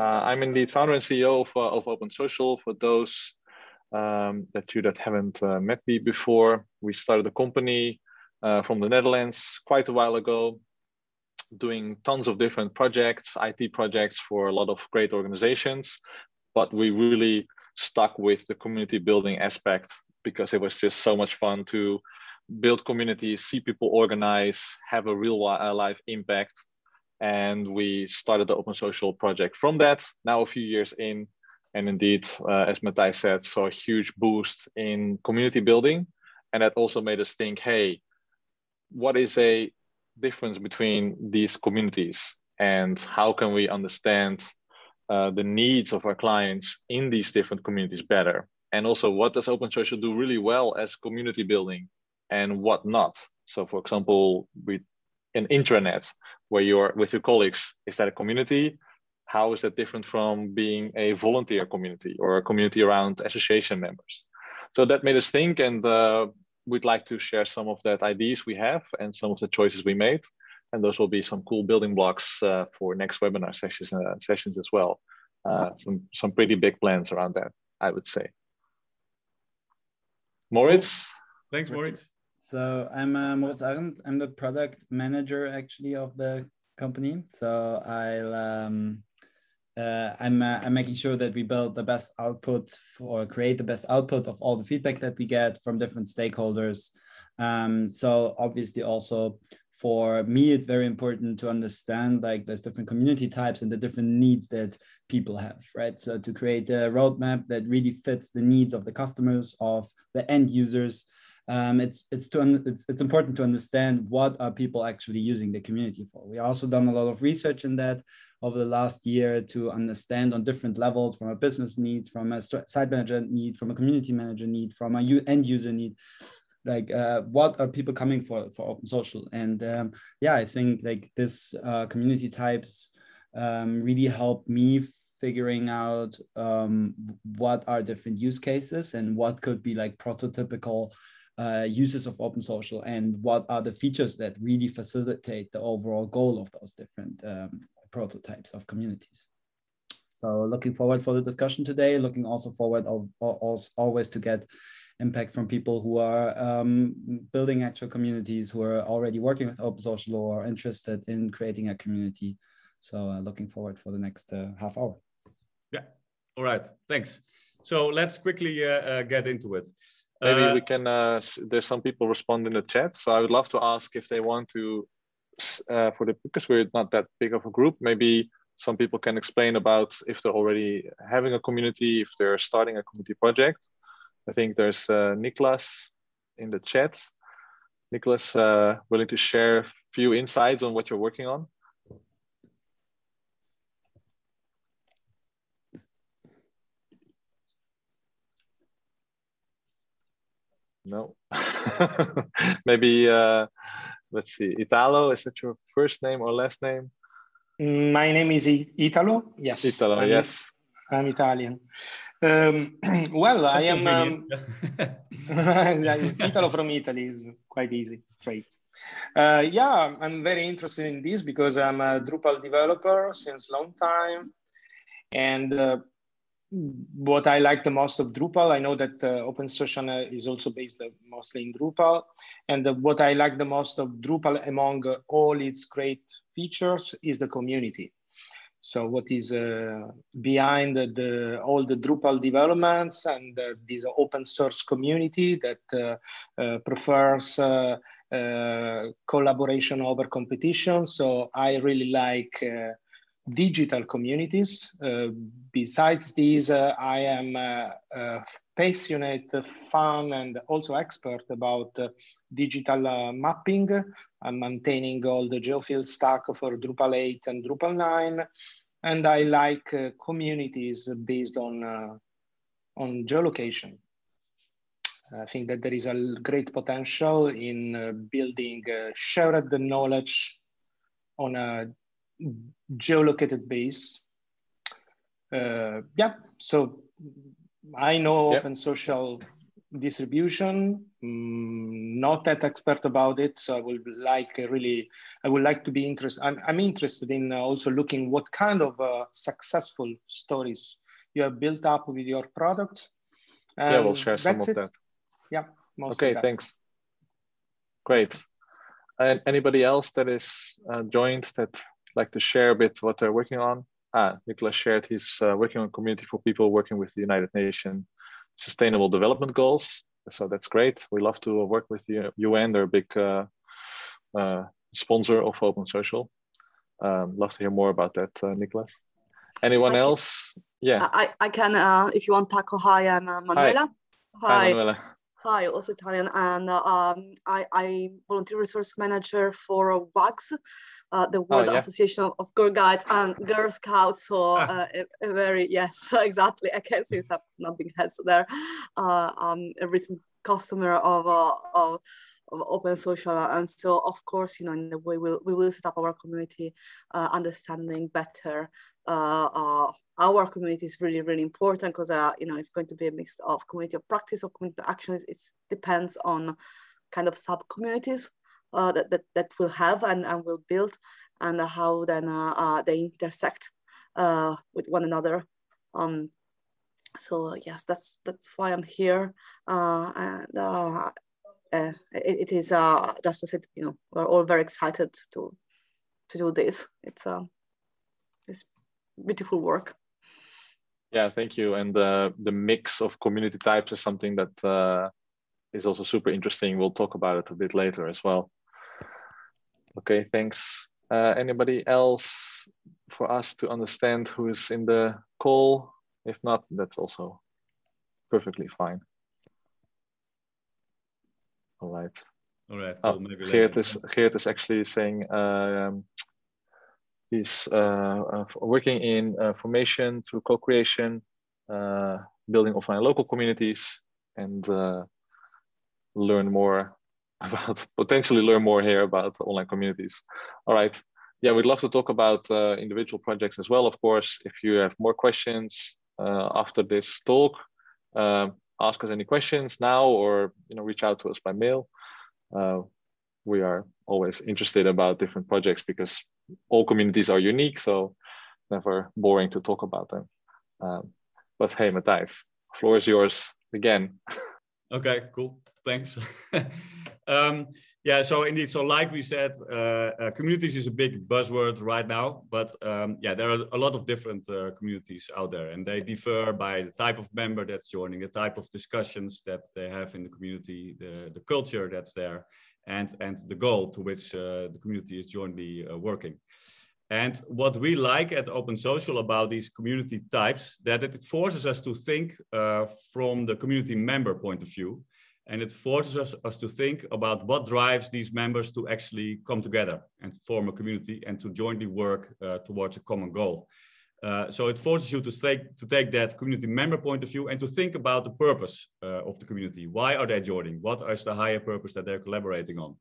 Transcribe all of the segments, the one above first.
Uh, I'm indeed founder and CEO of, uh, of Open Social. For those um, that you that haven't uh, met me before, we started a company from the Netherlands quite a while ago, doing tons of different projects, IT projects for a lot of great organizations. But we really stuck with the community building aspect because it was just so much fun to build communities, see people organize, have a real life impact. And we started the Open Social project from that, now a few years in. And indeed, uh, as Mathijs said, saw a huge boost in community building. And that also made us think, hey, what is a difference between these communities? And how can we understand uh, the needs of our clients in these different communities better? And also, what does Open Social do really well as community building and what not? So, for example, with an intranet where you're with your colleagues, is that a community? How is that different from being a volunteer community or a community around association members? So that made us think, and uh, we'd like to share some of that ideas we have and some of the choices we made. And those will be some cool building blocks uh, for next webinar sessions uh, sessions as well. Uh, some some pretty big plans around that, I would say. Moritz. Thanks, Moritz. So I'm uh, Moritz Arendt. I'm the product manager actually of the company. So I'll um, uh, I'm, uh, I'm making sure that we build the best output or create the best output of all the feedback that we get from different stakeholders. Um, so obviously also for me, it's very important to understand like there's different community types and the different needs that people have, right? So to create a roadmap that really fits the needs of the customers, of the end users, um, it's it's to it's, it's important to understand what are people actually using the community for. We also done a lot of research in that over the last year to understand on different levels from a business needs, from a site manager need, from a community manager need, from a end user need, like uh, what are people coming for for open social and um, yeah i think like this uh, community types um, really helped me figuring out um, what are different use cases and what could be like prototypical uh, uses of open social and what are the features that really facilitate the overall goal of those different um, prototypes of communities so looking forward for the discussion today looking also forward of, of, always to get impact from people who are um, building actual communities, who are already working with Open Social or interested in creating a community. So uh, looking forward for the next uh, half hour. Yeah. All right. Thanks. So let's quickly uh, uh get into it. Maybe uh, we can. Uh, there's some people respond in the chat, so I would love to ask if they want to, for the because we're not that big of a group. Maybe some people can explain about if they're already having a community, if they're starting a community project, I think there's uh, Niklas in the chat. Nicholas, uh, willing to share a few insights on what you're working on? No. Maybe, uh, let's see, Italo, is that your first name or last name? My name is Italo, yes. Italo, yes. I'm Italian. Um, well, That's I am um, Italo from Italy is quite easy, straight. Uh, yeah, I'm very interested in this because I'm a Drupal developer since long time, and uh, what I like the most of Drupal, I know that uh, OpenSocial is also based mostly in Drupal, and what I like the most of Drupal among all its great features is the community so what is uh, behind the, the, all the Drupal developments and uh, this open source community that uh, uh prefers uh, uh, collaboration over competition. So I really like digital communities. besides these, I am a passionate, fan, and also expert about digital mapping I'm maintaining all the geofield stack for Drupal 8 and Drupal 9. And I like uh, communities based on, uh, on geolocation. I think that there is a great potential in uh, building uh, shared knowledge on a geolocated base. Uh, yeah, so I know yep. open social distribution. Mm, not that expert about it, so I would like really, I would like to be interested. I'm, I'm interested in also looking what kind of uh, successful stories you have built up with your product. yeah, we'll share some of it. that. Yeah. Okay, thanks. Great. And anybody else that is uh, joined that like to share a bit what they're working on? Ah, Nicholas shared he's uh, working on community for people working with the United Nations Sustainable Development Goals. So that's great. We love to work with the UN. They're a big uh, uh, sponsor of Open Social. Um, love to hear more about that, uh, Nicholas. Anyone I else? Can, yeah. I, I can, uh, if you want, tackle. Hi, I'm uh, Manuela. Hi. Hi, Manuela. Hi, also Italian, and um, I, I volunteer resource manager for WAGGGS, uh, the oh, World oh, yeah. Association of Girl Guides and Girl Scouts. So uh, a, a very yes, exactly. I can see some nodding heads there. Uh, um, a recent customer of, uh, of of open social and so of course you know in the way we'll, we will set up our community uh, understanding better uh, uh, our community is really, really important because, uh, you know, it's going to be a mix of community of practice or community actions. It depends on kind of sub-communities uh, that, that, that we'll have and, and will build and how then uh, uh they intersect uh, with one another. Um, so yes, that's that's why I'm here. Uh, and it, it is just to say, you know, we're all very excited to to do this. It's um, it's beautiful work. Yeah, thank you. And uh, the mix of community types is something that uh, is also super interesting. We'll talk about it a bit later as well. Okay, thanks. Uh, anybody else for us to understand who is in the call? If not, that's also perfectly fine. All right. All right. Oh, Geert, is, Geert is actually saying um, He's uh, uh, working in uh, formation through co-creation, building offline local communities, and learn more about potentially learn more here about online communities. All right. Yeah, we'd love to talk about uh, individual projects as well, of course. If you have more questions uh, after this talk, uh, ask us any questions now or you know reach out to us by mail. we are always interested about different projects because all communities are unique, so it's never boring to talk about them. Um, but hey, Mathijs, floor is yours again. okay, cool. Thanks. um, yeah, so indeed, so like we said, uh, uh, communities is a big buzzword right now, but um, yeah, there are a lot of different uh, communities out there, and they differ by the type of member that's joining, the type of discussions that they have in the community, the, the culture that's there, and, and the goal to which uh, the community is jointly uh, working. And what we like at Open Social about these community types, that it forces us to think uh, from the community member point of view. And it forces us, us to think about what drives these members to actually come together and form a community and to jointly work towards a common goal. Uh, so it forces you to take, to take that community member point of view and to think about the purpose uh, of the community. Why are they joining? What is the higher purpose that they're collaborating on?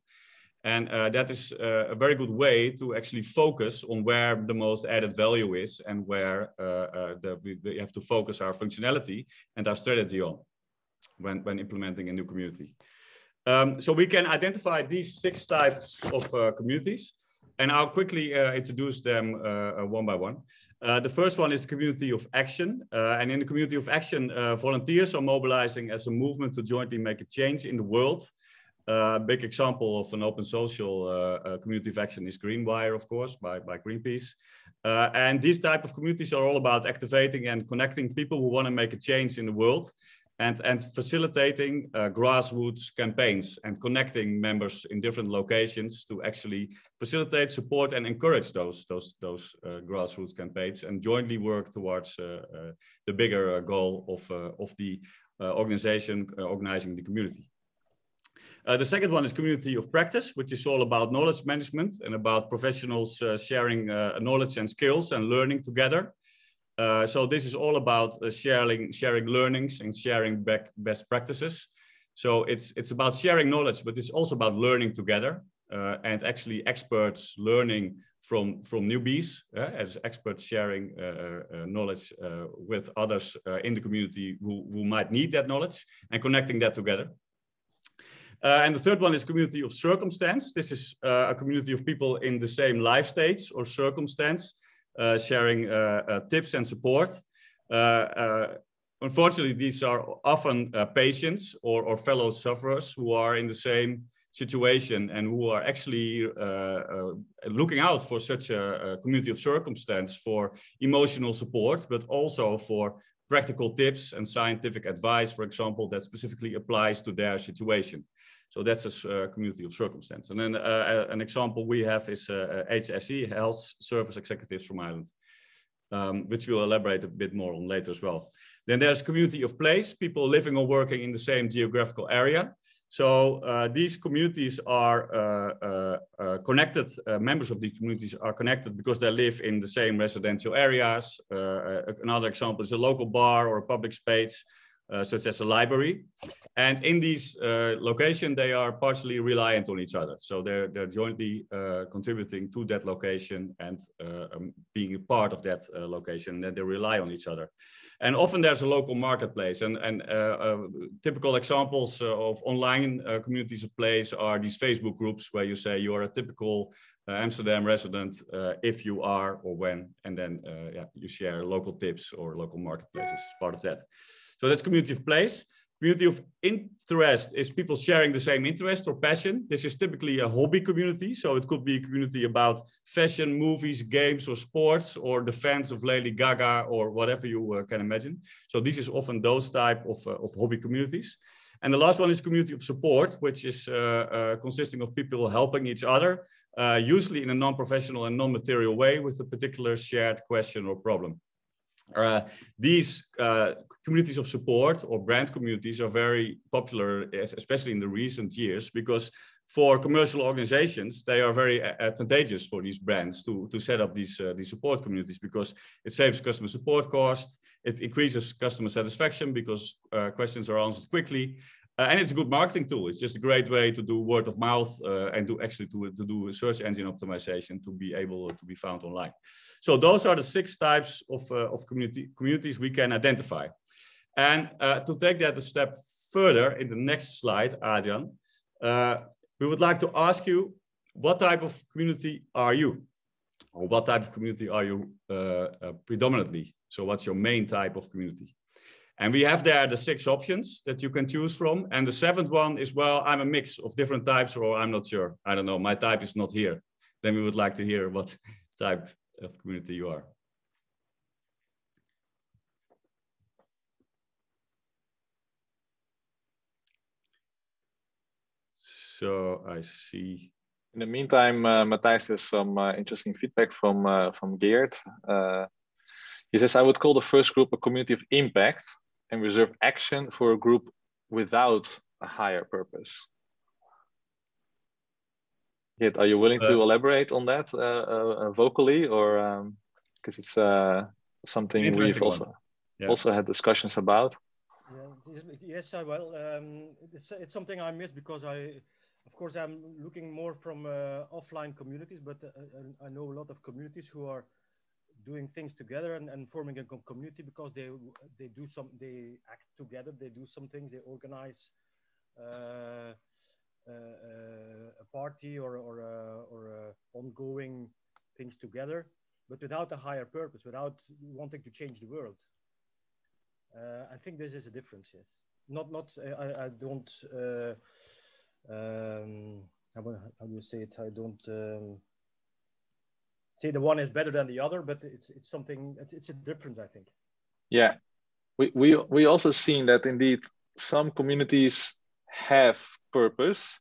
And uh, that is uh, a very good way to actually focus on where the most added value is and where uh, the, we, we, have to focus our functionality and our strategy on when, when implementing a new community. Um, so we can identify these six types of communities and I'll quickly uh, introduce them uh, uh, one by one. Uh, the first one is the community of action. Uh, and in the community of action, uh, volunteers are mobilizing as a movement to jointly make a change in the world. A big example of an open social community of action is Greenwire, of course, by, by Greenpeace. and these type of communities are all about activating and connecting people who want to make a change in the world and, and facilitating uh, grassroots campaigns and connecting members in different locations to actually facilitate, support, and encourage those, those, those uh, grassroots campaigns and jointly work towards uh, uh the bigger uh, goal of, uh, of the organization organizing the community. the second one is community of practice, which is all about knowledge management and about professionals sharing knowledge and skills and learning together. Uh, so this is all about uh, sharing, sharing learnings and sharing back best practices. So it's, it's about sharing knowledge, but it's also about learning together. uh, and actually experts learning from from newbies uh, as experts sharing uh, uh, knowledge with others in the community who, who might need that knowledge and connecting that together. and the third one is community of circumstance. This is a community of people in the same life stage or circumstance, Uh, sharing uh, uh, tips and support. unfortunately, these are often patients or, or fellow sufferers who are in the same situation and who are actually uh, uh, looking out for such a, a, community of circumstance for emotional support, but also for practical tips and scientific advice, for example, that specifically applies to their situation. So that's a uh, community of circumstance. And then uh, uh an example we have is HSE, Health Service Executives from Ireland, um, which we'll elaborate a bit more on later as well. Then there's community of place, people living or working in the same geographical area. So uh, these communities are uh, uh, connected, members of these communities are connected because they live in the same residential areas. Another example is a local bar or a public space, such as a library. And in these locations, they are partially reliant on each other. So they're, they're jointly contributing to that location and um, being a part of that location, and they rely on each other. And often there's a local marketplace. And, and uh, uh, typical examples uh, of online uh, communities of place are these Facebook groups where you say you're a typical uh, Amsterdam resident uh, if you are or when, and then yeah, you share local tips or local marketplaces as part of that. So that's community of place. Community of interest is people sharing the same interest or passion. This is typically a hobby community. So it could be a community about fashion, movies, games, or sports, or the fans of Lady Gaga, or whatever you uh, can imagine. So this is often those type of, uh, of hobby communities. And the last one is community of support, which is uh, uh consisting of people helping each other, uh, usually in a non-professional and non-material way with a particular shared question or problem. Uh, these uh, communities of support or brand communities are very popular, especially in the recent years, because for commercial organizations, they are very advantageous for these brands to, to set up these, uh, these support communities because it saves customer support costs, it increases customer satisfaction because uh, questions are answered quickly, uh, and it's a good marketing tool. It's just a great way to do word of mouth uh, and to actually to, to do search engine optimization to be able to be found online. So those are the six types of, uh, of community, communities we can identify. And uh, to take that a step further in the next slide, Adrian, uh, we would like to ask you, what type of community are you? Or what type of community are you uh, predominantly? So what's your main type of community? And we have there the six options that you can choose from. And the seventh one is, well, I'm a mix of different types, or I'm not sure. I don't know. My type is not here. Then we would like to hear what type of community you are. So I see. In the meantime, uh, Mathijs has some uh, interesting feedback from uh, from Geert. Uh, he says, I would call the first group a community of impact and reserve action for a group without a higher purpose. Geert, are you willing to uh, elaborate on that uh, uh, vocally, or because um, it's uh, something we've also yeah. also had discussions about? Yeah, yes, I will. Um, it's, it's something I miss because I, of course, I'm looking more from uh, offline communities, but I know a lot of communities who are doing things together and, and forming a community because they they do some they act together they do some things they organize uh, uh, uh, a party or or uh, or ongoing things together but without a higher purpose without wanting to change the world. Uh, i think this is a difference yes. Not not i, I don't uh, um, how, how do you say it i don't um, say the one is better than the other, but it's it's something it's, it's a difference, I think. Yeah, we we we also seen that indeed some communities have purpose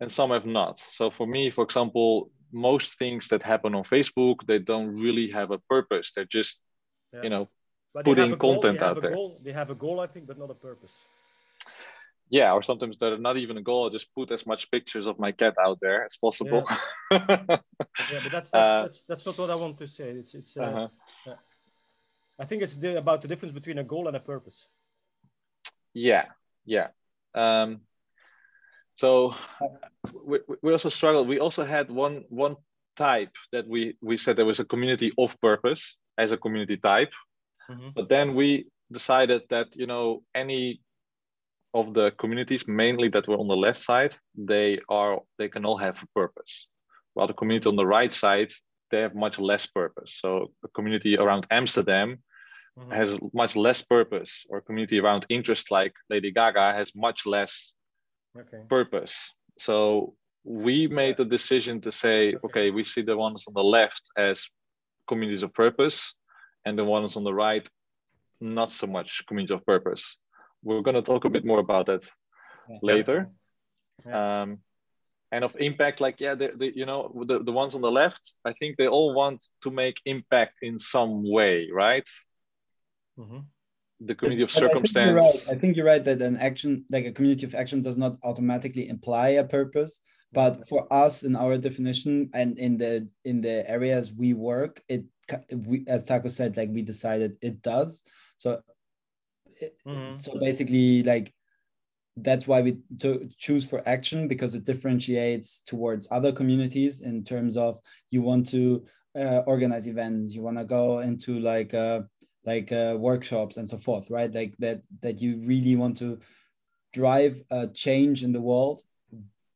and some have not. So for me, for example, most things that happen on Facebook, they don't really have a purpose. They're just, yeah. you know, but putting content out there. Goal, they have a goal, I think, but not a purpose yeah or sometimes they're not even a goal I just put as much pictures of my cat out there as possible yeah, yeah but that's that's, uh, that's that's not what i want to say it's it's uh, uh-huh. yeah. i think it's the, about the difference between a goal and a purpose yeah yeah um, So we, we also struggled. We also had one one type that we we said there was a community of purpose as a community type, mm-hmm. but then we decided that you know any of the communities mainly that were on the left side they are they can all have a purpose. While the community on the right side they have much less purpose. So the community around amsterdam mm-hmm. has much less purpose or community around interest like lady gaga has much less okay. purpose. So we made the decision to say okay we see the ones on the left as communities of purpose and the ones on the right not so much community of purpose we're going to talk a bit more about that yeah. later yeah. Um, and of impact like yeah the, the, you know the, the ones on the left i think they all want to make impact in some way right mm-hmm. the community of circumstance I think, right. I think you're right that an action like a community of action does not automatically imply a purpose but for us in our definition and in the in the areas we work it we, as taco said like we decided it does so mm-hmm. so basically like that's why we to choose for action because it differentiates towards other communities in terms of you want to uh, organize events you want to go into like uh, like uh, workshops and so forth right like that that you really want to drive a change in the world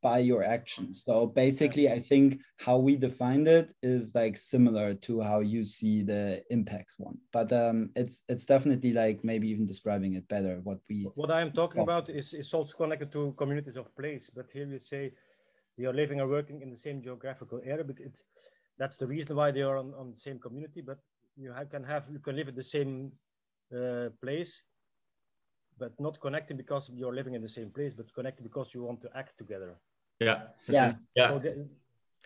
by your actions. So basically, I think how we defined it is like similar to how you see the impact one, but um, it's it's definitely like maybe even describing it better. What we what I am talking about is is also connected to communities of place, but here you say they are living or working in the same geographical area. But it's that's the reason why they are on, on the same community. But you have, can have you can live in the same uh, place but not connecting because you're living in the same place, but connecting because you want to act together. Yeah. Yeah. Yeah.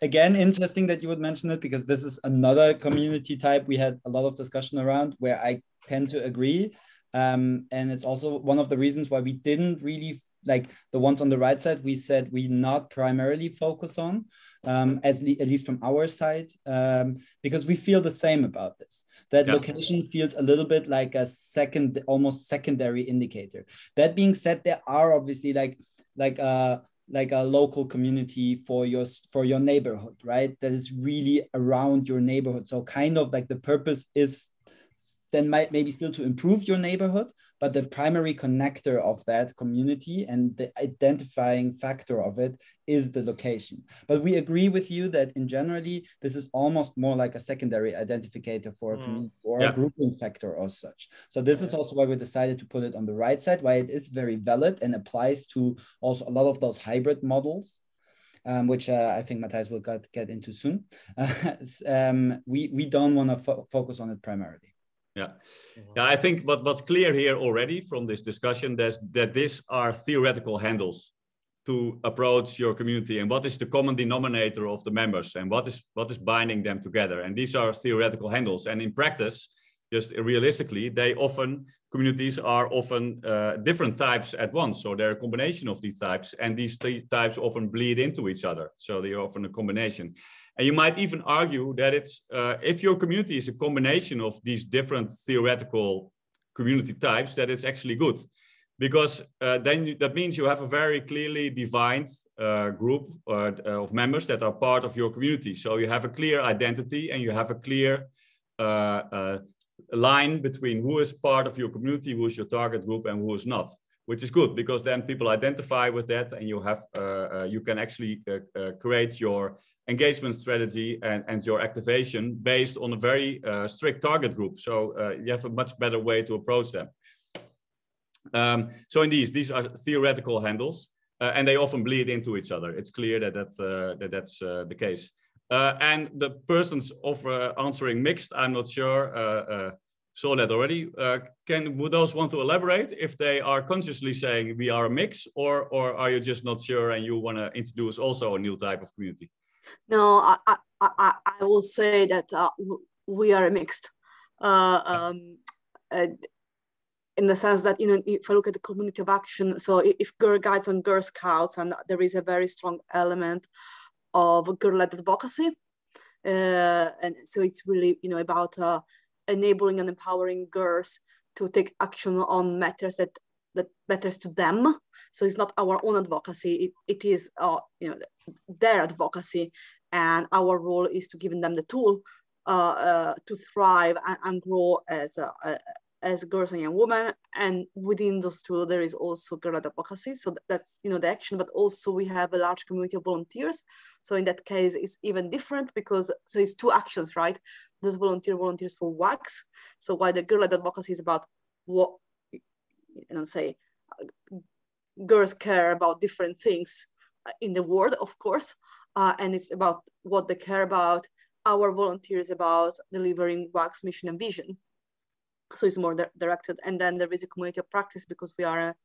Again, interesting that you would mention it because this is another community type we had a lot of discussion around where I tend to agree. Um, and it's also one of the reasons why we didn't really like the ones on the right side, we said we not primarily focus on, um, as le- at least from our side, um, because we feel the same about this. That yeah. location feels a little bit like a second, almost secondary indicator. That being said, there are obviously like like uh like a local community for your for your neighborhood right? That is really around your neighborhood. So kind of like the purpose is then might maybe still to improve your neighborhood but the primary connector of that community and the identifying factor of it is the location but we agree with you that in generally this is almost more like a secondary identifier for a mm. community or yeah. a grouping factor or such so this is also why we decided to put it on the right side why it is very valid and applies to also a lot of those hybrid models um, which uh, I think Matthias will get, get into soon. um, we, we don't want to fo focus on it primarily. Yeah, yeah. I think what, what's clear here already from this discussion is that these are theoretical handles to approach your community and what is the common denominator of the members and what is what is binding them together. And these are theoretical handles. And in practice, just realistically, they often communities are often uh, different types at once. So they're a combination of these types, and these types often bleed into each other. So they're often a combination. And you might even argue that it's uh, if your community is a combination of these different theoretical community types, that it's actually good, because uh, then you, that means you have a very clearly defined uh, group uh, of members that are part of your community. So you have a clear identity and you have a clear uh, uh, line between who is part of your community, who is your target group, and who is not which is good because then people identify with that and you have uh, uh, you can actually uh, uh create your engagement strategy and, and your activation based on a very uh, strict target group. So uh, you have a much better way to approach them. Um, so in these these are theoretical handles and they often bleed into each other. It's clear that that's that that's the case. And the persons of answering mixed i'm not sure saw that already. Uh, can would those want to elaborate if they are consciously saying we are a mix, or or are you just not sure and you want to introduce also a new type of community? No, I I, I, will say that uh, we are a mixed. Uh, um, in the sense that you know if I look at the community of action, so if Girl Guides and Girl Scouts, and there is a very strong element of girl-led advocacy, uh, and so it's really you know about uh, enabling and empowering girls to take action on matters that that matters to them. So it's not our own advocacy, it, it is uh, you know, their advocacy. And our role is to give them the tool uh, uh, to thrive and, and grow as a, a, as girls and young women. And within those tools, there is also girl advocacy. So that's you know the action, but also we have a large community of volunteers. So in that case, it's even different because so it's two actions, right? There's volunteer volunteers for WAGGGS. So while the girl advocacy is about what you know, say girls care about different things in the world, of course, uh, and it's about what they care about our volunteers about delivering WAGGGS mission and vision. So it's more di directed. And then there is a community of practice because we are a,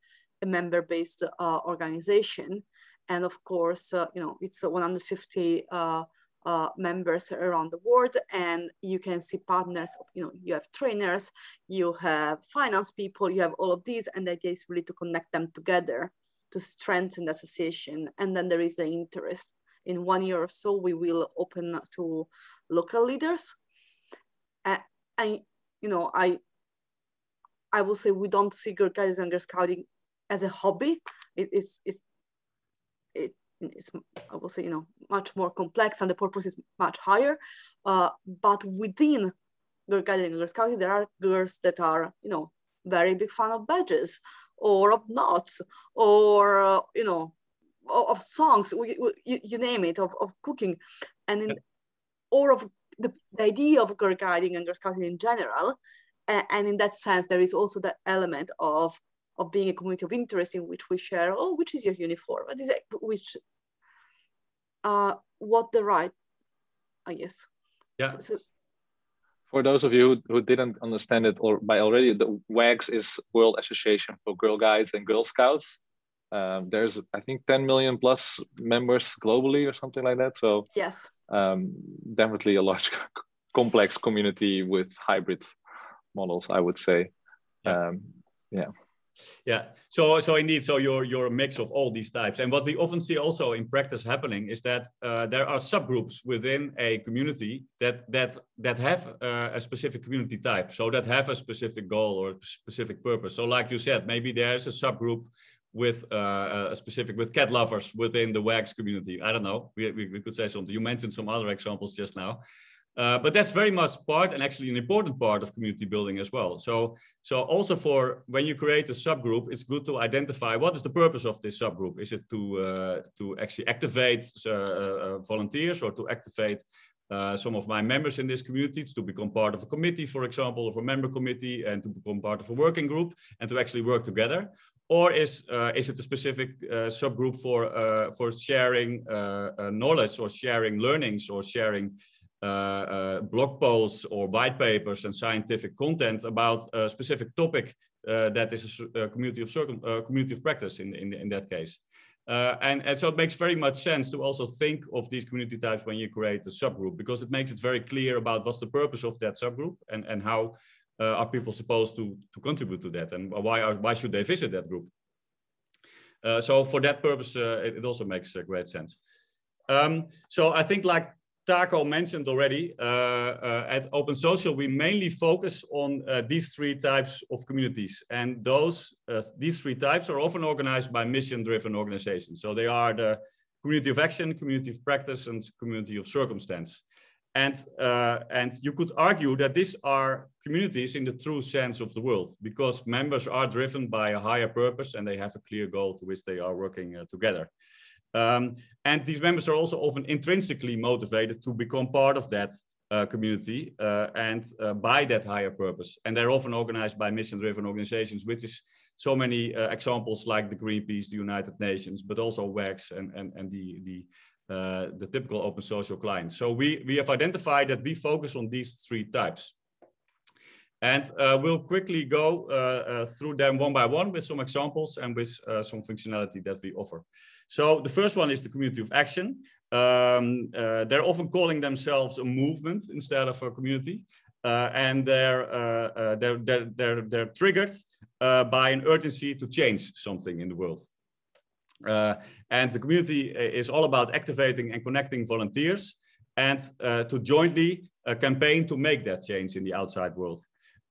a member-based uh, organization. And of course, uh, you know, it's 150 uh, members around the world and you can see partners, you know, you have trainers, you have finance people, you have all of these and the idea is really to connect them together to strengthen the association. And then there is the interest in one year or so, we will open to local leaders. And, you know, I, I will say we don't see Girl Guides and Girl Scouting as a hobby. It, it's, it's, it, it's, I will say, you know, much more complex and the purpose is much higher. Uh, but within Girl Guiding and Girl Scouting, there are girls that are, you know, very big fan of badges or of knots or, uh, you know, of songs, you, you, name it, of, of cooking, and in, or of the, the idea of girl guiding and girl scouting in general. And, and in that sense, there is also that element of of being a community of interest in which we share, oh, which is your uniform? What is it? Which, uh, what the right, I guess. Yeah. So, so, for those of you who, who didn't understand it or by already, the WAGGGS is World Association for Girl Guides and Girl Scouts. Um, there's I think 10 million plus members globally or something like that. So yes, um, definitely a large complex community with hybrid models, I would say. Yeah. Um, yeah. Yeah. So so indeed, so you're you're a mix of all these types. And what we often see also in practice happening is that uh, there are subgroups within a community that that that have uh, a specific community type. So that have a specific goal or a specific purpose. So like you said, maybe there's a subgroup with uh, a specific with cat lovers within the WAGGGS community. I don't know. We, we, we, could say something. You mentioned some other examples just now. Uh, but that's very much part and actually an important part of community building as well. So, so also for when you create a subgroup, it's good to identify what is the purpose of this subgroup. Is it to uh, to actually activate uh, uh, volunteers or to activate uh, some of my members in this community to become part of a committee, for example, of a member committee, and to become part of a working group and to actually work together? or is uh, is it a specific subgroup for for sharing knowledge or sharing learnings or sharing blog posts or white papers and scientific content about a specific topic that is a, community of circum community of practice in in, in that case. and, and so it makes very much sense to also think of these community types when you create a subgroup because it makes it very clear about what's the purpose of that subgroup and, and how uh, are people supposed to, to contribute to that and why, are, why should they visit that group? Uh, so for that purpose, uh, it, it, also makes great sense. Um, so I think like Taco mentioned already, uh, uh, at Open Social, we mainly focus on uh, these three types of communities. And those, these three types are often organized by mission-driven organizations. So they are the community of action, community of practice, and community of circumstance. And, uh, and you could argue that these are communities in the true sense of the word, because members are driven by a higher purpose and they have a clear goal to which they are working uh, together. Um, and these members are also often intrinsically motivated to become part of that uh, community uh, and uh, by that higher purpose. And they're often organized by mission-driven organizations, which is so many uh, examples like the Greenpeace, the United Nations, but also WAGGGS and, and, and the, the uh, the typical open social clients. So we, we have identified that we focus on these three types. And uh, we'll quickly go uh, uh, through them one by one with some examples and with uh, some functionality that we offer. So the first one is the community of action. Um, uh, they're often calling themselves a movement instead of a community. and they're, they're, they're, they're, they're triggered by an urgency to change something in the world. Uh, and the community uh, is all about activating and connecting volunteers and uh, to jointly campaign to make that change in the outside world.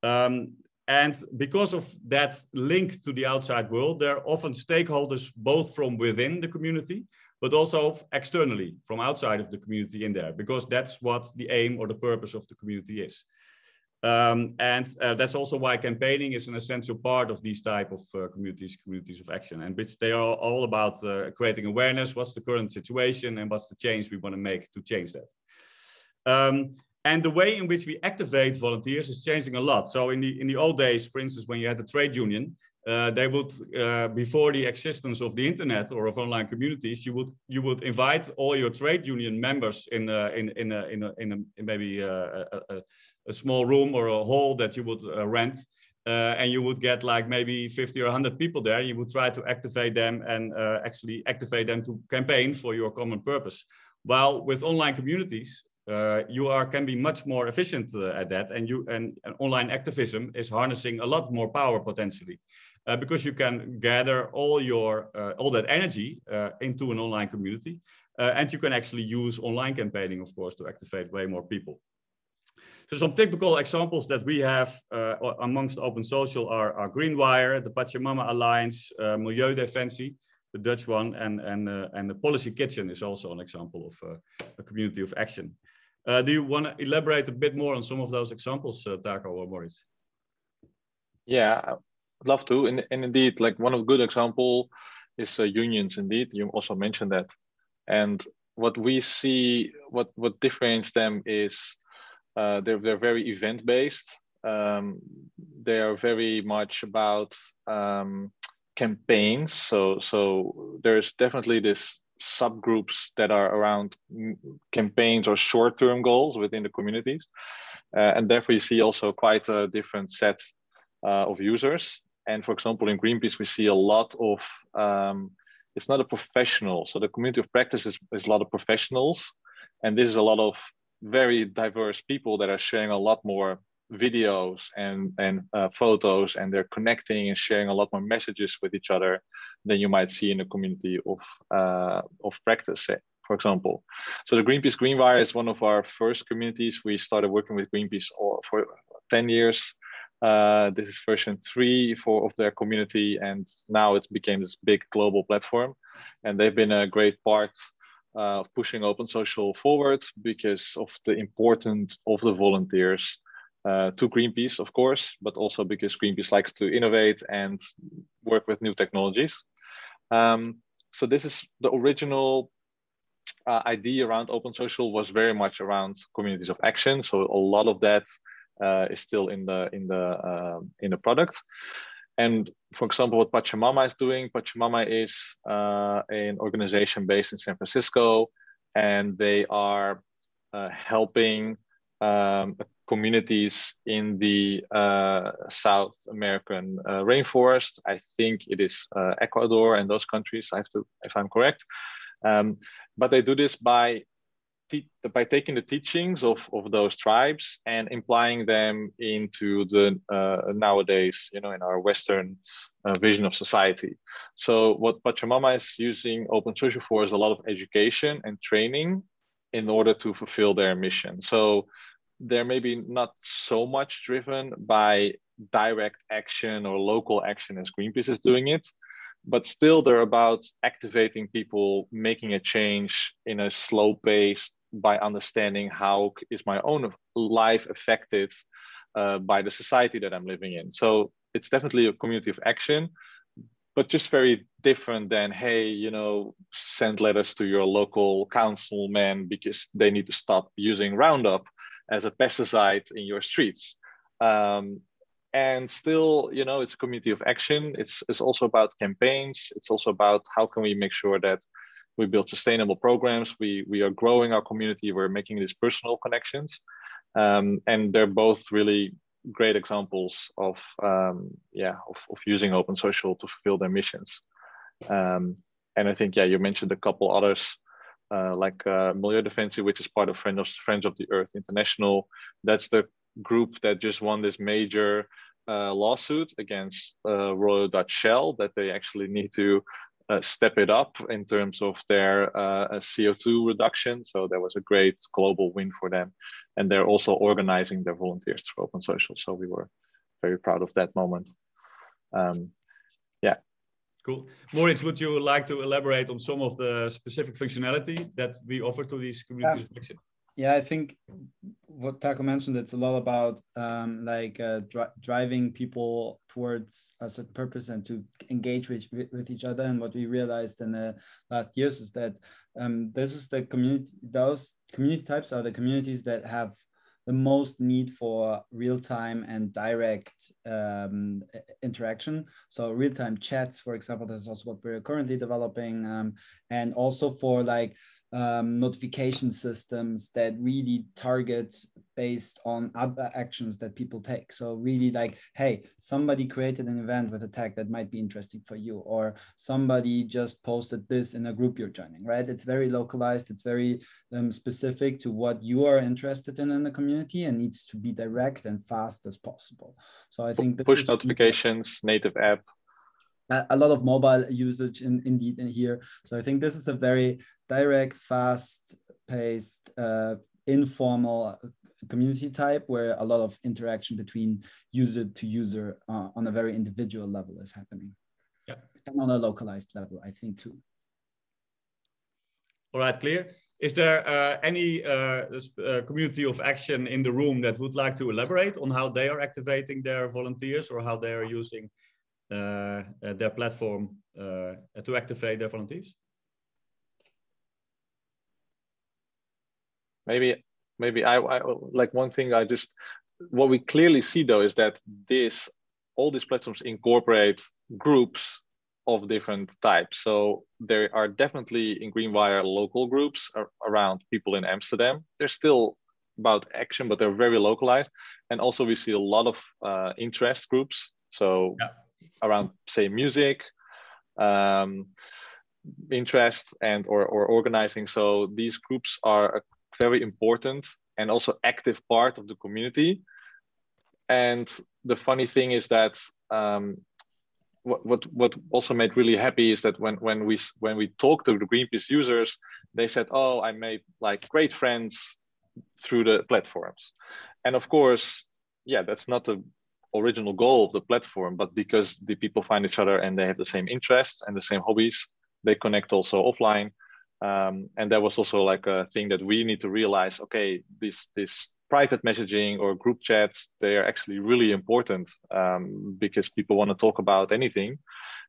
Um, and because of that link to the outside world, there are often stakeholders both from within the community, but also externally from outside of the community in there, because that's what the aim or the purpose of the community is. Um, and uh, that's also why campaigning is an essential part of these type of uh, communities, communities of action, and which they are all about uh, creating awareness, what's the current situation, and what's the change we want to make to change that. Um, and the way in which we activate volunteers is changing a lot. So in the in the old days, for instance, when you had the trade union, uh, they would uh, before the existence of the internet or of online communities, you would you would invite all your trade union members in uh, in in a, in, a, in, a, in maybe uh, a, a, small room or a hall that you would uh, rent. Uh, and you would get like maybe 50 or 100 people there. You would try to activate them and actually activate them to campaign for your common purpose. While with online communities, uh, you are can be much more efficient uh, at that and you and, and, online activism is harnessing a lot more power potentially uh, because you can gather all your uh, all that energy uh, into an online community uh, and you can actually use online campaigning of course to activate way more people so some typical examples that we have amongst open social are, are greenwire the pachamama alliance milieudefensie the Dutch one, and and uh, and the Policy Kitchen is also an example of uh, a community of action. Uh, do you want to elaborate a bit more on some of those examples, uh, Taco or Moritz? Yeah, I'd love to. And, and indeed, like one of good example is uh, unions. Indeed, you also mentioned that. And what we see, what what differentiates them is uh, they're they're very event based. Um, they are very much about um, campaigns. So so there's definitely this subgroups that are around campaigns or short-term goals within the communities. Uh, and therefore you see also quite a different set uh, of users. And for example, in Greenpeace, we see a lot of, um, it's not a professional. So the community of practice is, is a lot of professionals. And this is a lot of very diverse people that are sharing a lot more videos and and uh, photos and they're connecting and sharing a lot more messages with each other than you might see in a community of uh, of practice for example. So the greenpeace greenwire is one of our first communities. We started working with greenpeace for 10 years. Uh, this is version three for of their community and now it became this big global platform. And they've been a great part uh, of pushing open social forward because of the importance of the volunteers uh, to Greenpeace, of course, but also because Greenpeace likes to innovate and work with new technologies. Um, so this is the original uh, idea around open social was very much around communities of action. So a lot of that uh, is still in the in the uh, in the product. And for example, what Pachamama is doing, Pachamama is uh, an organization based in San Francisco, and they are uh, helping um, communities in the uh, South American uh, rainforest. I think it is uh, Ecuador and those countries. I have to, if I'm correct. Um, but they do this by by taking the teachings of, of those tribes and implying them into the uh, nowadays, you know, in our Western uh, vision of society. So what Pachamama is using Open Social for is a lot of education and training in order to fulfill their mission. So they're maybe not so much driven by direct action or local action as Greenpeace is doing it, but still they're about activating people, making a change in a slow pace by understanding how is my own life affected uh, by the society that I'm living in. So it's definitely a community of action, but just very different than hey, you know, send letters to your local councilman because they need to stop using Roundup as a pesticide in your streets. Um, and still, you know, it's a community of action. It's, it's also about campaigns. It's also about how can we make sure that we build sustainable programs. We, we are growing our community. We're making these personal connections. Um, and they're both really great examples of, um, yeah, of, of using open social to fulfill their missions. Um, and I think, yeah, you mentioned a couple others uh, like uh, Milieudefensie, which is part of Friends of, Friends of the Earth International. That's the group that just won this major uh, lawsuit against uh, Royal Dutch Shell that they actually need to uh, step it up in terms of their uh, CO2 reduction. So there was a great global win for them. And they're also organizing their volunteers through Open Social. So we were very proud of that moment. Um. Cool. Moritz, would you like to elaborate on some of the specific functionality that we offer to these communities yeah. Yeah, I think what Taco mentioned, it's a lot about um, like uh, dri driving people towards a certain purpose and to engage with, with each other. And what we realized in the last years is that um, this is the community, those community types are the communities that have the most need for real-time and direct um, interaction. So real-time chats, for example, this is also what we're currently developing, um, and also for like um, notification systems that really target based on other actions that people take. So really like, hey, somebody created an event with a tag that might be interesting for you, or somebody just posted this in a group you're joining, right? It's very localized. It's very um, specific to what you are interested in in the community and needs to be direct and fast as possible. So I think push notifications, native app, a lot of mobile usage in, indeed in here. So I think this is a very direct, fast paced, uh, informal community type where a lot of interaction between user to user uh, on a very individual level is happening. Yeah. And on a localized level, I think too. All right, clear. Is there uh, any uh, uh, community of action in the room that would like to elaborate on how they are activating their volunteers or how they are using uh, uh, their platform uh, to activate their volunteers? Maybe, maybe I, I like one thing. I just what we clearly see though is that this all these platforms incorporate groups of different types. So there are definitely in Greenwire local groups around people in Amsterdam. They're still about action, but they're very localized. And also we see a lot of uh, interest groups. So yeah around say music um, interest and or, or organizing. So these groups are a very important and also active part of the community. And the funny thing is that um, what, what what also made really happy is that when when we when we talked to the greenpeace users they said oh i made like great friends through the platforms. And of course yeah that's not a original goal of the platform, but because the people find each other and they have the same interests and the same hobbies, they connect also offline. Um, and that was also like a thing that we need to realize. Okay, this this private messaging or group chats they are actually really important um, because people want to talk about anything,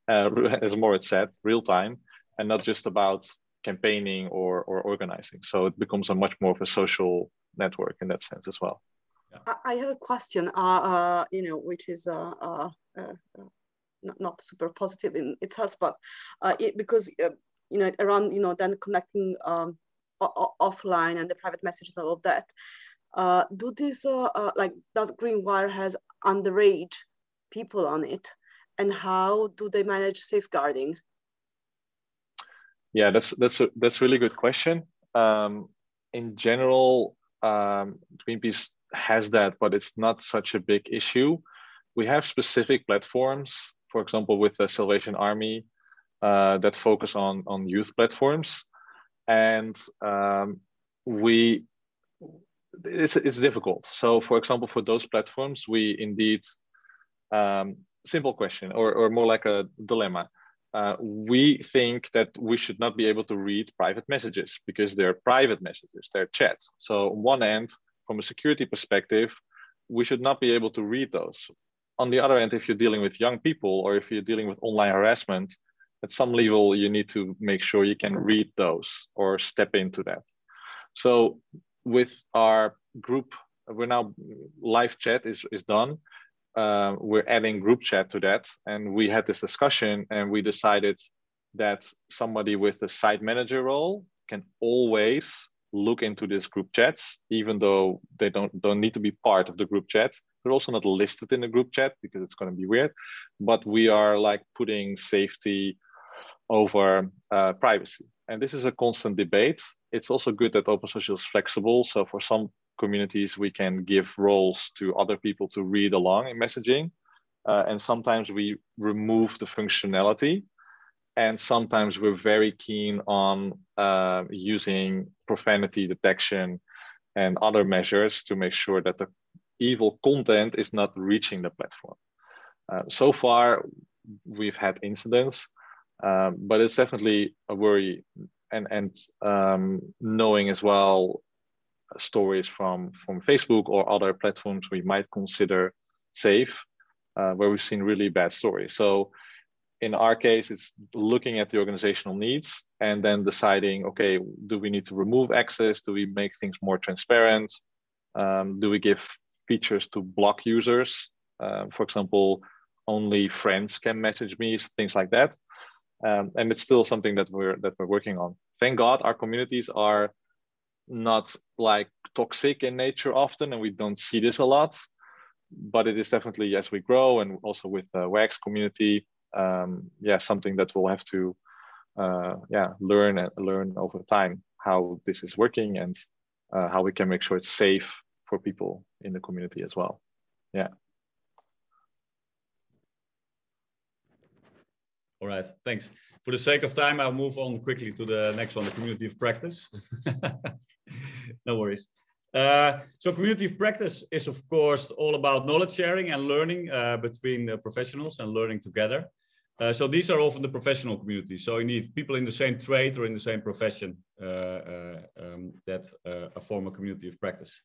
uh, as Moritz said, real time, and not just about campaigning or or organizing. So it becomes a much more of a social network in that sense as well. Yeah. I have a question, uh, uh, you know, which is uh, uh, not, not super positive in itself, but it, because, you know, around, you know, then connecting um, offline and the private messages and all of that, do this, like, does Greenwire has underage people on it? And how do they manage safeguarding? Yeah, that's that's a that's a really good question. Um, in general, um, Greenpeace has that, but it's not such a big issue. We have specific platforms, for example, with the Salvation Army, uh, that focus on on youth platforms, and um, we it's it's difficult. So, for example, for those platforms, we indeed um, simple question or or more like a dilemma. Uh, we think that we should not be able to read private messages because they're private messages, they're chats. So on one end, from a security perspective, we should not be able to read those. On the other end, if you're dealing with young people or if you're dealing with online harassment, at some level, you need to make sure you can read those or step into that. So with our group, we're now live chat is, is done. Uh, we're adding group chat to that. And we had this discussion and we decided that somebody with a site manager role can always look into these group chats, even though they don't don't need to be part of the group chat. They're also not listed in the group chat because it's going to be weird. But we are like putting safety over uh, privacy, and this is a constant debate. It's also good that OpenSocial is flexible. So for some communities, we can give roles to other people to read along in messaging, uh, and sometimes we remove the functionality and sometimes we're very keen on uh, using profanity detection and other measures to make sure that the evil content is not reaching the platform. Uh, so far, we've had incidents, um, but it's definitely a worry. And and um, knowing as well stories from from Facebook or other platforms we might consider safe, uh, where we've seen really bad stories. So in our case, it's looking at the organizational needs and then deciding, okay, do we need to remove access? Do we make things more transparent? Um, do we give features to block users? Uh, for example, only friends can message me, things like that. Um, and it's still something that we're that we're working on. Thank God, our communities are not like toxic in nature often, and we don't see this a lot. But it is definitely as we grow, and also with the WAGGGS community, um, yeah, something that we'll have to uh, yeah learn and learn over time how this is working and uh, how we can make sure it's safe for people in the community as well. Yeah. All right, thanks. For the sake of time, I'll move on quickly to the next one, the community of practice. no worries. Uh, so community of practice is of course all about knowledge sharing and learning uh, between professionals and learning together. Uh, so these are often the professional communities. So you need people in the same trade or in the same profession uh, uh, um, that uh, form a community of practice.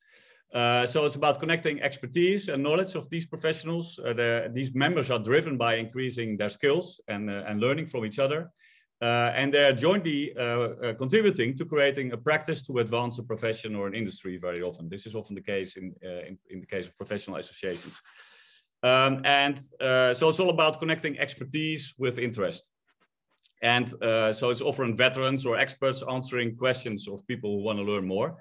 Uh, so it's about connecting expertise and knowledge of these professionals. Uh, these members are driven by increasing their skills and, and learning from each other. and they're jointly contributing to creating a practice to advance a profession or an industry very often. This is often the case in, in, in the case of professional associations. Um, and uh, so it's all about connecting expertise with interest. And uh, so it's often veterans or experts answering questions of people who want to learn more.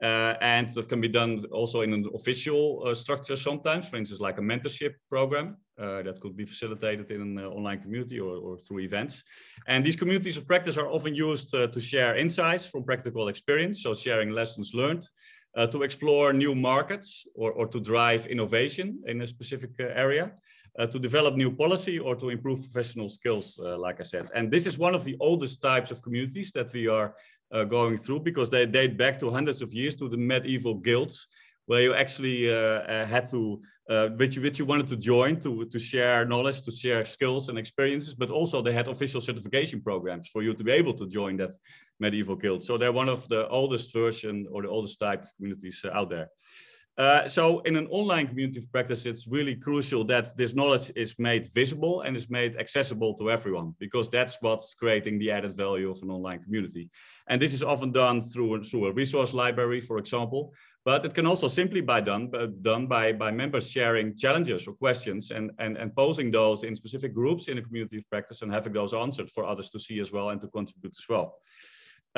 Uh, and that can be done also in an official uh, structure sometimes, for instance, like a mentorship program uh, that could be facilitated in an uh, online community or, or, through events. And these communities of practice are often used to share insights from practical experience, so sharing lessons learned, uh, to explore new markets or, or to drive innovation in a specific uh, area, uh, to develop new policy or to improve professional skills, uh, like I said. And this is one of the oldest types of communities that we are uh, going through because they date back to hundreds of years to the medieval guilds where you actually uh, had to, uh, which, you, which you wanted to join to, to share knowledge, to share skills and experiences, but also they had official certification programs for you to be able to join that medieval guild. So they're one of the oldest version or the oldest type of communities out there. Uh, so in an online community of practice, it's really crucial that this knowledge is made visible and is made accessible to everyone, because that's what's creating the added value of an online community. And this is often done through, through a resource library, for example, but it can also simply be done, uh, done by, by members sharing challenges or questions and, and, and posing those in specific groups in a community of practice and having those answered for others to see as well and to contribute as well.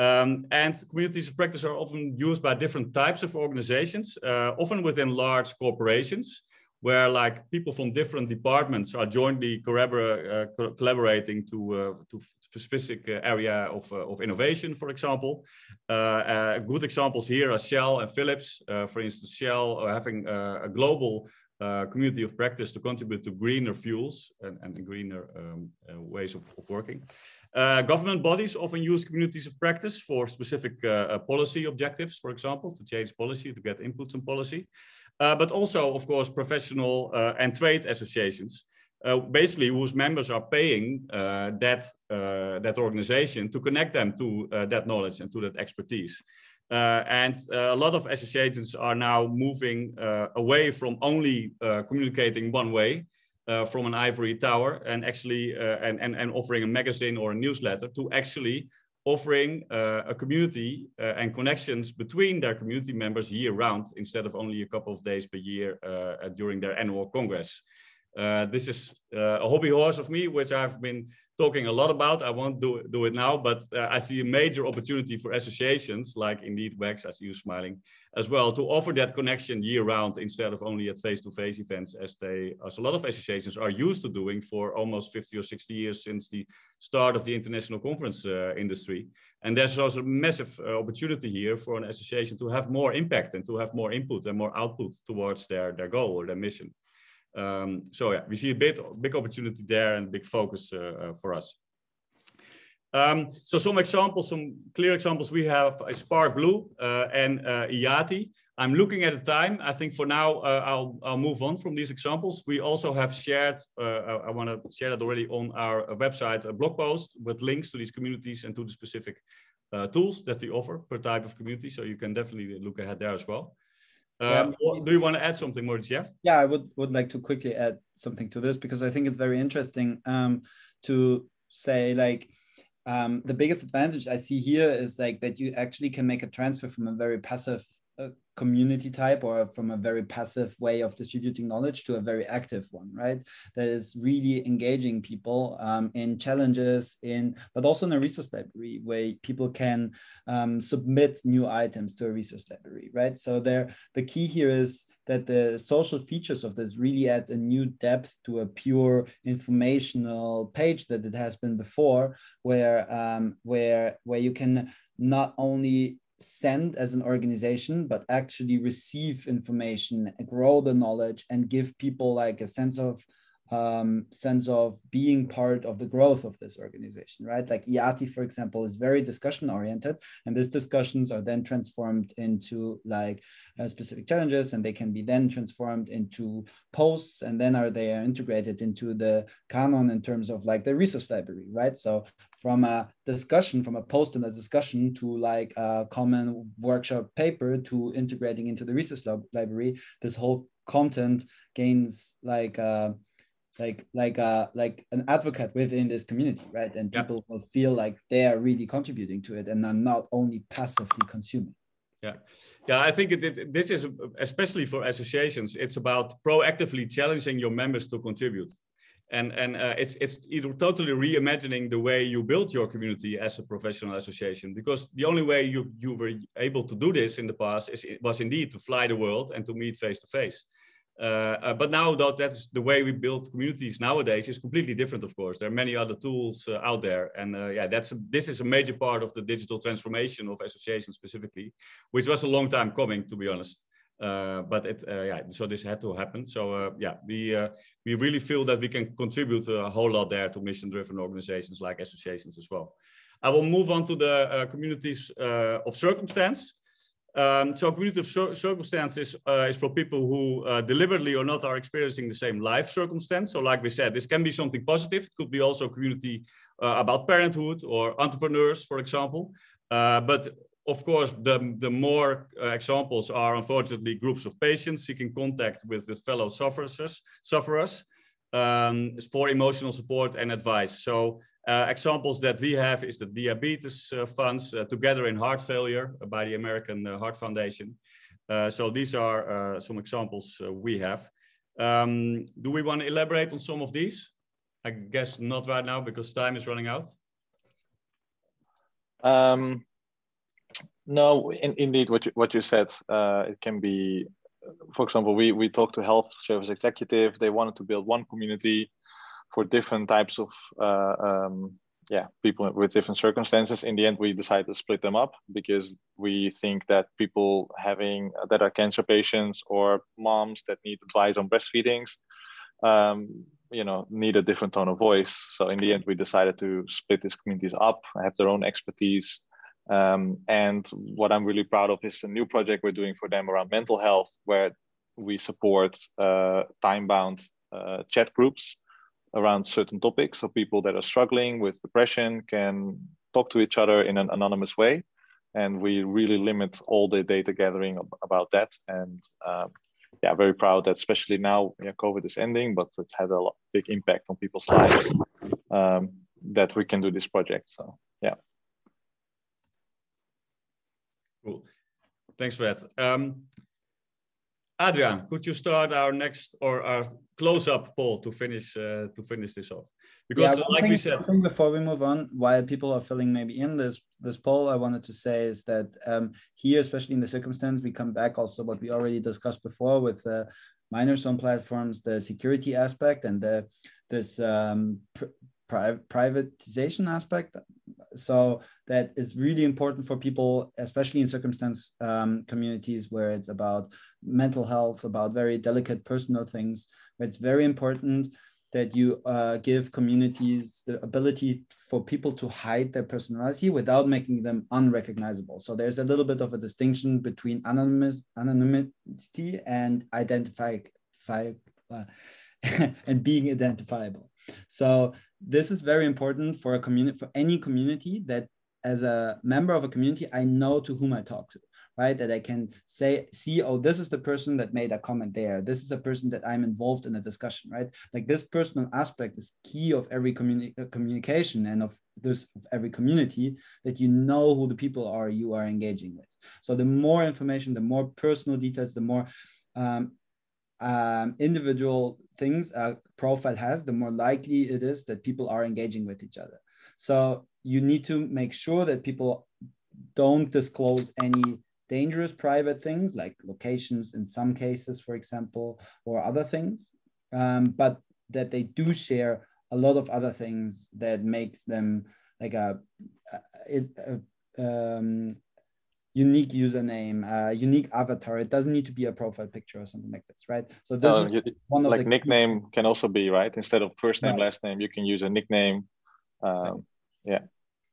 Um, and communities of practice are often used by different types of organizations, uh, often within large corporations, where like people from different departments are jointly uh, collaborating to, uh, to specific uh, area of, uh, of innovation, for example. Uh, good examples here are Shell and Philips. for instance, Shell having a global community of practice to contribute to greener fuels and, and greener um, ways of, of working. Uh, government bodies often use communities of practice for specific uh, uh, policy objectives, for example, to change policy, to get inputs on policy. Uh, but also, of course, professional and trade associations, basically whose members are paying that, that organization to connect them to that knowledge and to that expertise. Uh, and uh, a lot of associations are now moving uh, away from only communicating one way from an ivory tower and actually and, and, and offering a magazine or a newsletter to actually offering uh, a community uh, and connections between their community members year round instead of only a couple of days per year uh, during their annual congress. this is a hobby horse of me, which I've been talking a lot about. I won't do, do it now, but uh, I see a major opportunity for associations like Indeed WAGGGS, I see you smiling, as well, to offer that connection year round instead of only at face-to-face -face events as they, as a lot of associations are used to doing for almost 50 or 60 years since the start of the international conference uh, industry. And there's also a massive uh, opportunity here for an association to have more impact and to have more input and more output towards their, their goal or their mission. Um, so yeah, we see a bit big opportunity there and big focus uh, uh, for us. Um, so some examples, some clear examples we have is Spark Blue uh, and uh, IATI. I'm looking at the time. I think for now uh, I'll, I'll move on from these examples. We also have shared, uh, I, want to share that already on our website, a blog post with links to these communities and to the specific tools that we offer per type of community. So you can definitely look ahead there as well. Um, do you want to add something, more, Jeff? Yeah, I would would like to quickly add something to this because I think it's very interesting um, to say like um, the biggest advantage I see here is like that you actually can make a transfer from a very passive uh, community type or from a very passive way of distributing knowledge to a very active one right? That is really engaging people um, in challenges in but also in a resource library where people can um, submit new items to a resource library right? So there the key here is that the social features of this really add a new depth to a pure informational page that it has been before where um, where where you can not only send as an organization, but actually receive information, grow the knowledge, and give people like a sense of um, sense of being part of the growth of this organization, right? Like IATI, for example, is very discussion oriented, and these discussions are then transformed into like uh, specific challenges, and they can be then transformed into posts, and then are they are integrated into the canon in terms of like the resource library, right? So from a discussion, from a post in a discussion to like a common workshop paper to integrating into the resource library, this whole content gains like. Uh, like like uh like an advocate within this community right and people yeah. will feel like they are really contributing to it and are not only passively consuming yeah yeah i think it, it, this is especially for associations it's about proactively challenging your members to contribute and and uh, it's it's either totally reimagining the way you build your community as a professional association because the only way you you were able to do this in the past is was indeed to fly the world and to meet face to face uh, uh, but now that that's the way we build communities nowadays is completely different. Of course, there are many other tools uh, out there, and uh, yeah, that's a, this is a major part of the digital transformation of associations specifically, which was a long time coming, to be honest. Uh, but it uh, yeah, so this had to happen. So yeah, we we really feel that we can contribute a whole lot there to mission-driven organizations like associations as well. I will move on to the communities of circumstance. Um, so community of circumstances uh, is for people who uh, deliberately or not are experiencing the same life circumstance. So like we said, this can be something positive. It could be also community uh, about parenthood or entrepreneurs, for example. Uh, but of course, the, the more uh, examples are unfortunately groups of patients seeking contact with, with fellow sufferers, sufferers um, for emotional support and advice. So uh, examples that we have is the diabetes uh, funds uh, together in heart failure by the American uh, Heart Foundation. Uh, so these are uh, some examples we have. Um, do we want to elaborate on some of these? I guess not right now because time is running out. Um, no, in, indeed, what you, what you said, it can be for example, we, we talked to health service executive. They wanted to build one community for different types of uh, um, yeah people with different circumstances. In the end, we decided to split them up because we think that people having uh, that are cancer patients or moms that need advice on breastfeedings, um, you know, need a different tone of voice. So in the end, we decided to split these communities up, have their own expertise, um, and what I'm really proud of is a new project we're doing for them around mental health, where we support uh, time-bound uh, chat groups around certain topics. So people that are struggling with depression can talk to each other in an anonymous way. And we really limit all the data gathering about that. And um, yeah, very proud that especially now yeah, COVID is ending, but it's had a lot, big impact on people's lives um, that we can do this project. So yeah. Cool. Thanks for that. Um, Adrian, could you start our next or our close-up poll to finish uh, to finish this off? Because, yeah, like thing, we said, before we move on, while people are filling maybe in this this poll, I wanted to say is that um, here, especially in the circumstance, we come back also what we already discussed before with uh, miners zone platforms, the security aspect and the this um, pri privatization aspect so that is really important for people especially in circumstance um, communities where it's about mental health about very delicate personal things it's very important that you uh, give communities the ability for people to hide their personality without making them unrecognizable. So there's a little bit of a distinction between anonymous anonymity and identify uh, and being identifiable. So this is very important for a community for any community that as a member of a community, I know to whom I talk to right? That I can say, see, oh, this is the person that made a comment there. This is a person that I'm involved in a discussion, right? Like this personal aspect is key of every communi- uh, communication and of this of every community that you know who the people are you are engaging with. So the more information, the more personal details, the more um, um, individual things a profile has, the more likely it is that people are engaging with each other. So you need to make sure that people don't disclose any dangerous private things like locations in some cases, for example, or other things, um, but that they do share a lot of other things that makes them like a, a, a um, unique username, a unique avatar. It doesn't need to be a profile picture or something like this, right? So this uh, is one of like nickname can also be right. Instead of first name, right. last name, you can use a nickname. Um, right. Yeah.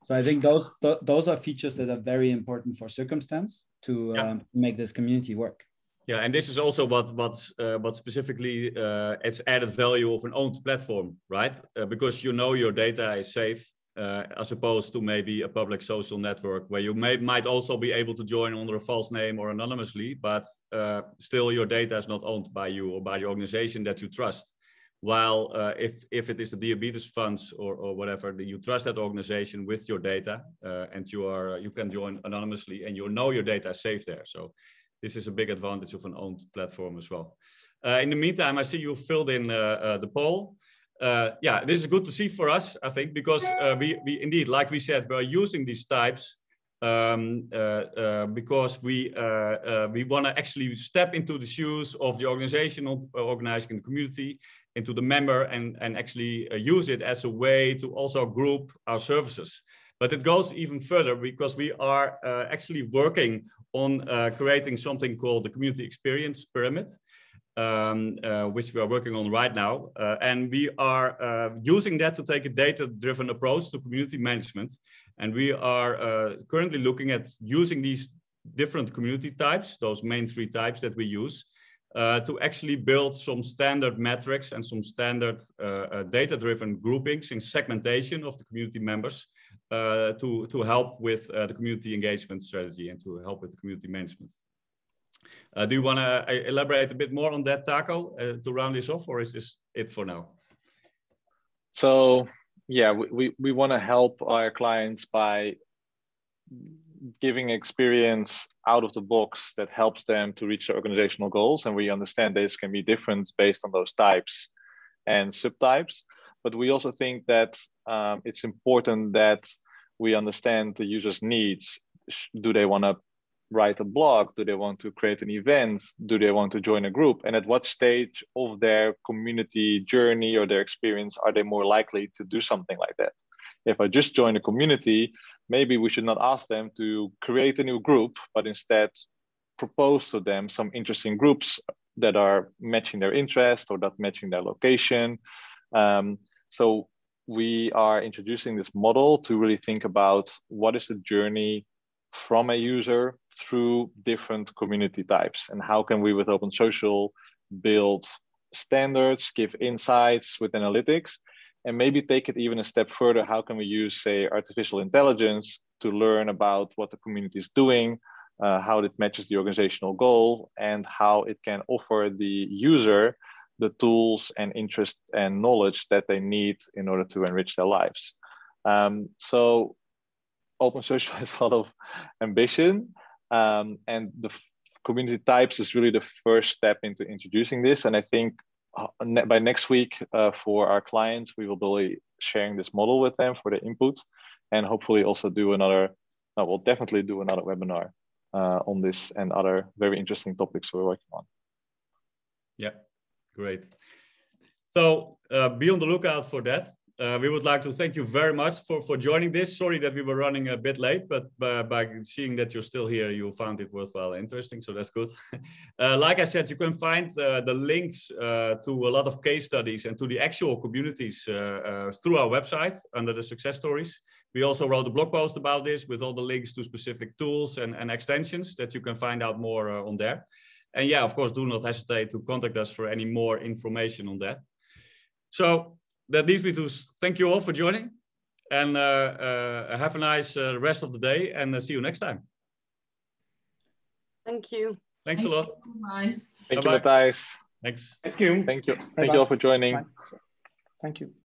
So I think those th- those are features that are very important for circumstance to yeah. um, make this community work. Yeah, and this is also what what uh, what specifically uh, it's added value of an owned platform, right? Uh, because you know your data is safe, uh, as opposed to maybe a public social network where you may might also be able to join under a false name or anonymously, but uh, still your data is not owned by you or by the organization that you trust. While uh, if if it is the diabetes funds or, or whatever, you trust that organization with your data, uh, and you are you can join anonymously, and you know your data is safe there. So this is a big advantage of an owned platform as well. Uh, in the meantime, I see you filled in uh, the poll. Uh, yeah, this is good to see for us, I think, because we, we indeed, like we said, we're using these types um, uh, uh, because we uh, we want to actually step into the shoes of the organization organizing the community into the member and, and actually uh, use it as a way to also group our services. But it goes even further because we are uh, actually working on uh, creating something called the Community Experience Pyramid, um, uh, which we are working on right now. Uh, and we are uh, using that to take a data-driven approach to community management. And we are currently looking at using these different community types, those main three types that we use, uh, to actually build some standard metrics and some standard uh, uh, data-driven groupings in segmentation of the community members uh, to, to help with uh, the community engagement strategy and to help with the community management. Uh, do you want to elaborate a bit more on that, Taco, to round this off, or is this it for now? So, yeah, we, we, we want to help our clients by giving experience out of the box that helps them to reach their organizational goals. And we understand this can be different based on those types and subtypes. But we also think that um, it's important that we understand the user's needs. Do they want to write a blog? Do they want to create an event? Do they want to join a group? And at what stage of their community journey or their experience are they more likely to do something like that? If I just join a community, maybe we should not ask them to create a new group, but instead propose to them some interesting groups that are matching their interest or that matching their location. Um, so we are introducing this model to really think about what is the journey from a user through different community types. And how can we with open social build standards give insights with analytics and maybe take it even a step further? How can we use say artificial intelligence to learn about what the community is doing uh, how it matches the organizational goal and how it can offer the user the tools and interest and knowledge that they need in order to enrich their lives? Um, so open social has a lot of ambition um, and the community types is really the first step into introducing this and i think uh, by next week uh, for our clients, we will be sharing this model with them for the input and hopefully also do another, uh, we'll definitely do another webinar uh, on this and other very interesting topics we're working on. Yeah, great. So uh, be on the lookout for that. Uh, we would like to thank you very much for, for joining this. Sorry that we were running a bit late, but by, by seeing that you're still here, you found it worthwhile interesting, so that's good. uh, like I said, you can find uh, the links uh, to a lot of case studies and to the actual communities uh, uh, through our website under the success stories. We also wrote a blog post about this with all the links to specific tools and, and extensions that you can find out more on there. And yeah, of course, do not hesitate to contact us for any more information on that. So that leaves me to thank you all for joining and uh, uh, have a nice uh, rest of the day and see you next time. Thank you. Thanks thank a lot. Bye. Thank Bye -bye. you, Mathijs. Thanks. Thank you. Thank you. Thank Bye -bye. you all for joining. Bye. Thank you.